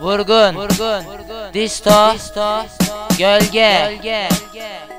Vurgun, vurgun, disto, disto, gölge, gölge. Benle